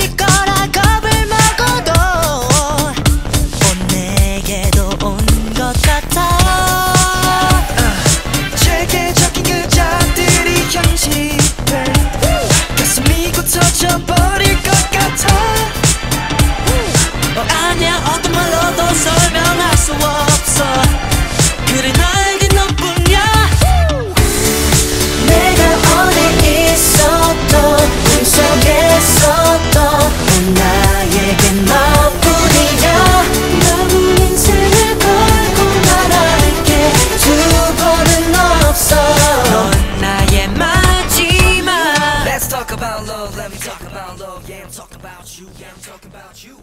그러니까 about love, let me talk about love. Yeah, I'm talking about you, yeah, I'm talking about you.